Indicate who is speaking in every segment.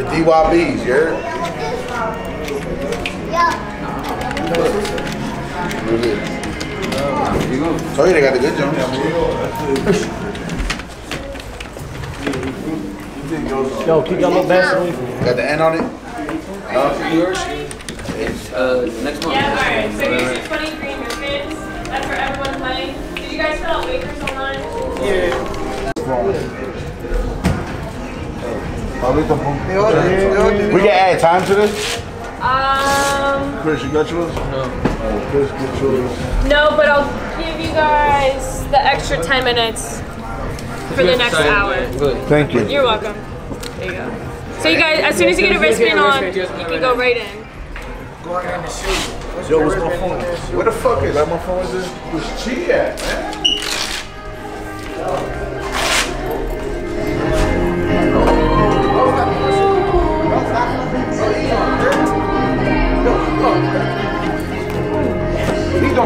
Speaker 1: The DYBs, you heard? So you they got the good jumps.
Speaker 2: Yo, keep your little bastard
Speaker 1: Got the N on it?
Speaker 3: Uh, next month.
Speaker 4: Yeah, alright, so here's your 20 green wristbands. That's for everyone playing. Did you guys fill out waivers online?
Speaker 1: We can add time to this?
Speaker 4: Um,
Speaker 1: Chris, you got yours? No. Chris, get yours.
Speaker 4: no, but I'll give you guys the extra 10 minutes for the next hour.
Speaker 3: Good.
Speaker 1: Thank you.
Speaker 4: You're welcome. There you go. So you guys, as soon as you get a wristband on, you can go right in.
Speaker 1: Yo, what's my phone? Where the fuck is that? My phone is just was Chi at, man.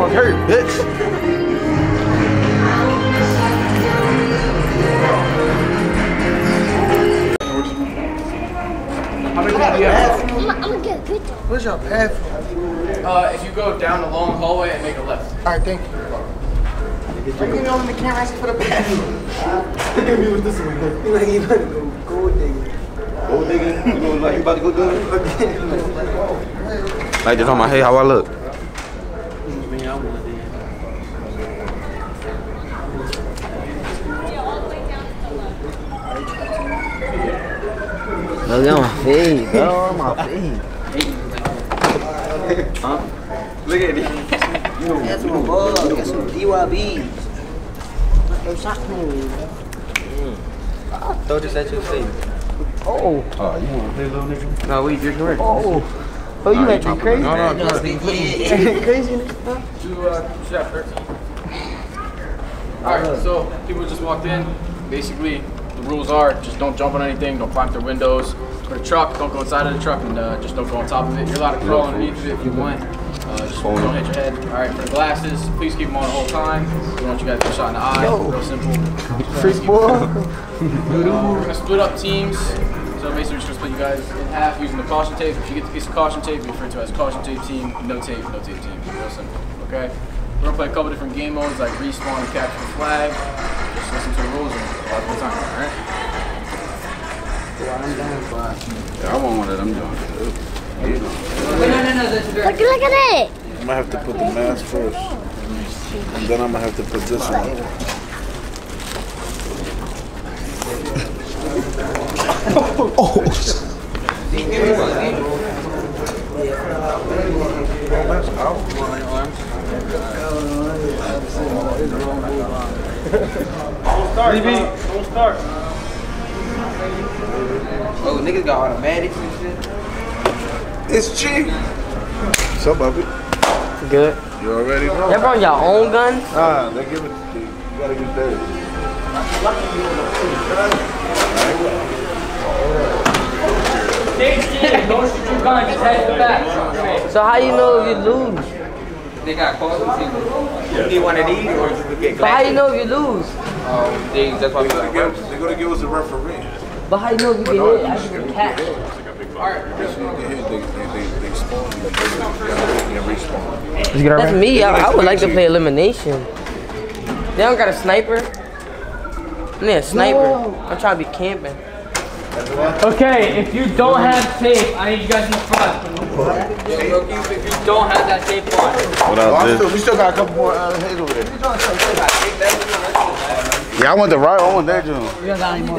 Speaker 5: He gonna hurt, bitch.
Speaker 6: How many do you have?
Speaker 7: I'm, I'm gonna get a good one.
Speaker 6: Where's your path? Uh, if you go down the long hallway and make a left.
Speaker 5: All right, thank you. Why you on the camera asking for the bathroom? Look at me with this one. You like you about to go gold digging. Gold digging? You know, like you about to go do it?
Speaker 8: Like just on my head, how I look.
Speaker 3: Look at my feet, bro. My feet.
Speaker 6: Look at it.
Speaker 3: That's my bug. That's some DYBs. Those shock moves. Throw this at your face.
Speaker 1: Oh, you want to play little nigga?
Speaker 3: No, we just correct.
Speaker 2: Oh, oh, you acting crazy?
Speaker 8: No, no, no.
Speaker 2: crazy?
Speaker 6: To, uh, chef 13. Alright, so people just walked in. Basically, the rules are just don't jump on anything, don't climb through windows. For the truck, don't go inside of the truck and uh, just don't go on top of it. You're allowed to crawl underneath it if you want. Uh, just don't hit your head. Alright, for the glasses, please keep them on the whole time. We don't want you guys to get shot in the eye. Real simple.
Speaker 2: Freak boy.
Speaker 6: We're gonna split up teams. So basically, we're just gonna split you guys in half using the caution tape. If you get the piece of caution tape, we refer to as caution tape team. No tape, no tape team. Real simple. Okay. We're gonna play a couple different game modes like respawn and capture the flag. Just listen to the rules and have a good time. All right.
Speaker 8: Yeah, I want one of them joints.
Speaker 7: Look, look at it.
Speaker 1: I'm gonna have to put the mask first. And then I'm gonna have to put this on.
Speaker 3: Oh, niggas got automatics and shit.
Speaker 1: It's cheap. What's up, Bobby?
Speaker 2: Good.
Speaker 1: You already know.
Speaker 2: Y'all brought your own gun?
Speaker 1: Ah, they give it to you. You gotta use theirs.
Speaker 2: So how you know if you lose?
Speaker 3: They got calls and people. You need one of these or you could get
Speaker 2: But how you know if you lose?
Speaker 3: Um, they, that's why we
Speaker 1: They're
Speaker 3: got
Speaker 1: gonna give, they're gonna give us a referee.
Speaker 2: But how do you know if you get hit? I can catch.
Speaker 1: They, they, they, they, they spawn, but they, they, they respawn.
Speaker 2: That's me. I, I would like to play elimination. They don't got a sniper. I need a sniper. I'm trying to be camping.
Speaker 9: Okay, if you don't have tape, I need you guys in the front. If you don't have that tape on.
Speaker 1: What up, dude?
Speaker 5: still, we still got a couple more uh, heads over there.
Speaker 1: Yeah, I want the right one there, June.
Speaker 9: We don't got any more.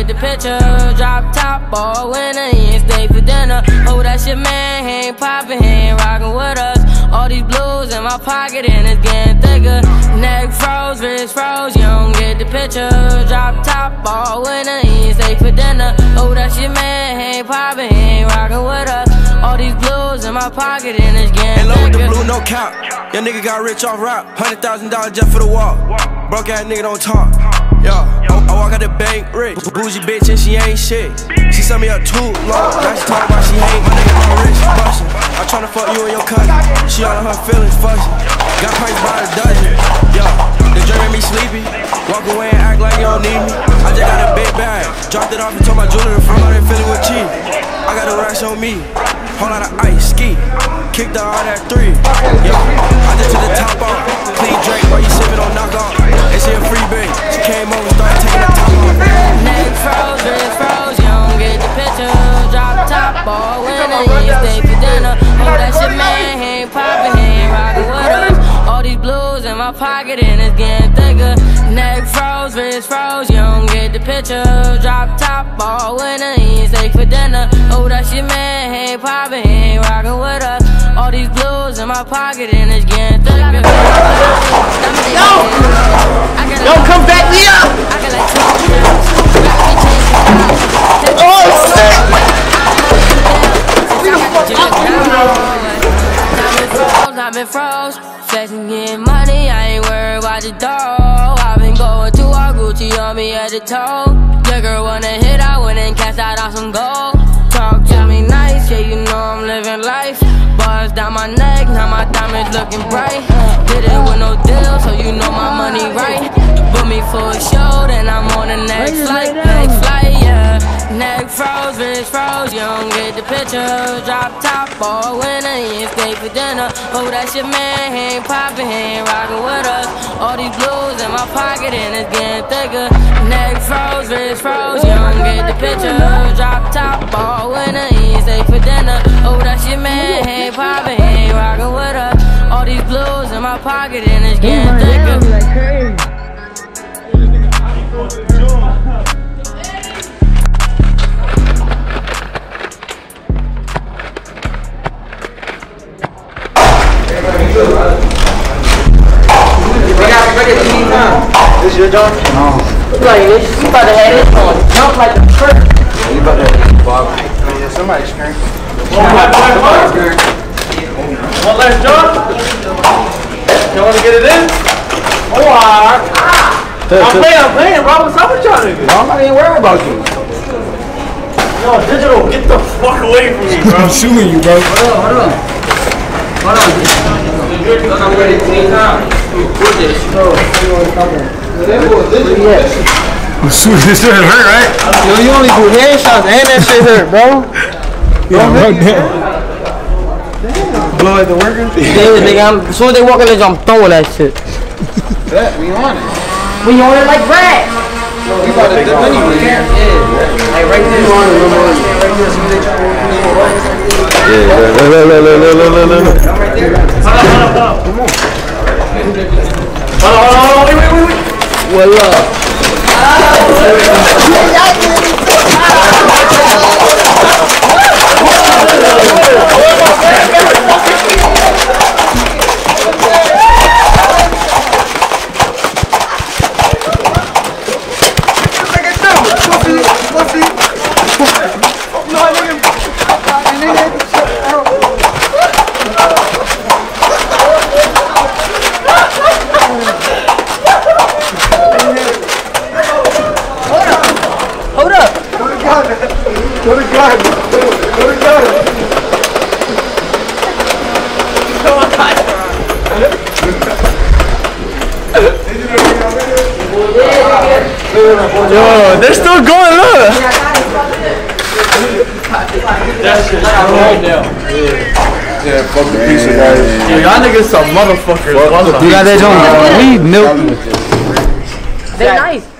Speaker 2: picture. Drop top, ball winner, he ain't stay for dinner. Oh, that shit, man, he ain't poppin', he ain't rockin' with us. All these blues in my pocket and it's getting thicker. Neck froze, wrist froze, you don't get the picture. Drop top, ball winner, he ain't stay for dinner. Oh, that shit, man, he ain't poppin', he ain't rockin' with us. All these blues in my pocket and it's getting
Speaker 10: And low with the
Speaker 2: thicker.
Speaker 10: blue, no cap. Young nigga got rich off rap. Hundred thousand dollars just for the walk. Broke ass nigga don't talk. Yeah, Oh, I, I walk out the bank rich. Bougie bitch and she ain't shit. She sent me up too long. Now she talk about she hate my nigga, my rich bustin'. I tryna fuck you and your cousin. She all of her feelings fussing. Got priced by the dozen. Yeah, the drink made me sleepy. Walk away and act like you don't need me. I just got a big bag. Dropped it off and told my jeweler to front out fill it with cheese. I got the racks on me. Whole lot of ice, ski. Kicked out all that three. Yeah, I just took the top off. Clean drink while you sippin' on knockoff. And she a free bitch. She came over, started taking the top off.
Speaker 2: Neck froze, wrist froze, you don't get the picture. Drop top, ball winner, he ain't stay for dinner. Oh, that shit, man, he ain't poppin', he ain't rockin' with us. All these blues in my pocket and it's getting thicker. Neck froze, wrist froze, you don't get the picture. Drop top, ball winner, ain't for dinner. Oh, that shit, man, he ain't poppin', he ain't rockin' with us. All these blues in my pocket and it's getting thicker. Yo! Yo, come back me up! I got like two pounds. Oh, I've been froze, flexing, getting money. I ain't worried about the dough. I've been going to all Gucci on me at the toe. Your girl wanna hit, I cashed out on some gold. Talk to me nice, yeah, you know I'm living life. Buzz down my neck, now my diamonds looking bright. Did it with no deal, so you know my money right. Book me for a show, then I'm on the next flight, next flight, yeah. Neck froze, wrist froze, you don't get the picture. Drop top, ball winner, ain't stay for dinner. Oh, that shit, man, he ain't poppin', he ain't rockin' pocket and it's getting thicker. Neck froze, wrist froze, you don't get the picture. Drop top, ball winner, he ain't stay for dinner. Oh, that shit, man, he ain't poppin', ain't rockin' with us. All these blues in my pocket and it's getting thicker.
Speaker 5: No.
Speaker 2: This, you about to have this on jump like a first.
Speaker 5: You about to Bob. Yeah, somebody scream.
Speaker 9: One last jump. You want to get it in? Oh, ah. I'm playing, I'm playing, bro. What's up with y'all niggas?
Speaker 5: I'm not even worried about you.
Speaker 9: Yo, digital, get the fuck away from me, bro.
Speaker 5: I'm shooting you, bro.
Speaker 2: Hold on, hold on. Hold on. I'm ready to clean out. Put this.
Speaker 5: Shoot, this shit hurt, right? Yo, you only do headshots and that shit hurt, bro. Yeah, bro, damn. Blow at the workers?
Speaker 2: Yeah, nigga, as soon as they walk in the there, I'm throwing that shit.
Speaker 5: Bet, we on it.
Speaker 2: We on it like rats.
Speaker 5: We about to dip anyway.
Speaker 2: Yeah, Like right there.
Speaker 3: on it, Right there, so they try to open their rights.
Speaker 5: Yeah, look, look, look, look, look, look, look. I'm right there.
Speaker 9: Hold on, hold on, hold on. Come on. Hold on, hold on, wait, wait, wait, wait.
Speaker 2: 我乐了啊了。
Speaker 9: Yo, they're still going. Look.
Speaker 11: Yeah, fuck the piece of rice.
Speaker 9: Yo, y'all niggas some motherfuckers.
Speaker 11: Fuck the
Speaker 9: Wallah.
Speaker 11: pizza.
Speaker 9: We milk.
Speaker 3: They're nice.